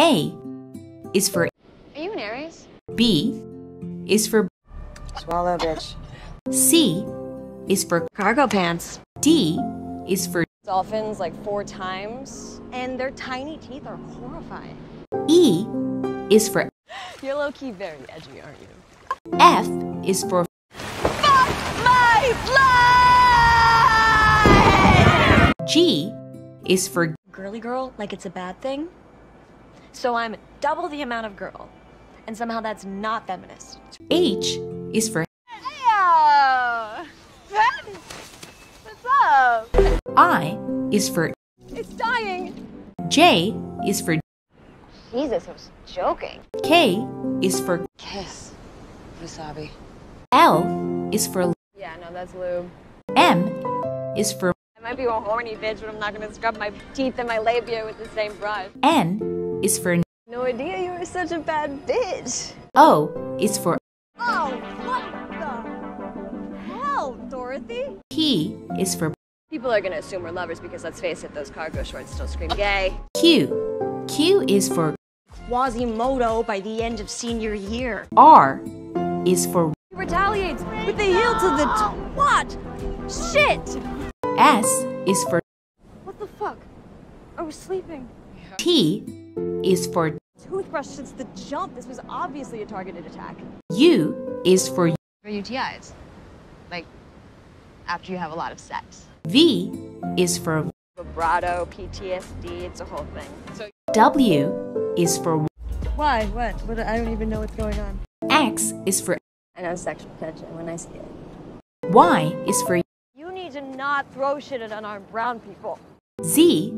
A is for Are you an Aries? B is for Swallow, bitch. C is for Cargo pants. D is for Dolphins like four times, and their tiny teeth are horrifying. E is for You're low key very edgy, aren't you? F is for Fuck My life! G is for Girly girl, like it's a bad thing. So I'm double the amount of girl, and somehow that's not feminist. H is for Hey, what's up? I is for It's dying. J is for Jesus, I was joking. K is for Kiss. Wasabi. L is for Yeah, no, that's lube. M is for I might be a horny bitch, but I'm not gonna scrub my teeth and my labia with the same brush. N is for No idea you were such a bad bitch. O is for Oh, what the hell, Dorothy? P is for People are gonna assume we're lovers because let's face it, those cargo shorts still scream gay. Q. Q is for Quasimodo by the end of senior year. R is for He retaliates with the heel to the what? Shit! S is for What the fuck? I was sleeping. T is for Toothbrush since the jump. This was obviously a targeted attack. U is for for UTIs. Like, after you have a lot of sex. V is for Vibrato, PTSD, it's a whole thing. So W is for why? What? What? I don't even know what's going on. X is for I know sexual tension when I see it. Y is for You need to not throw shit at unarmed brown people. Z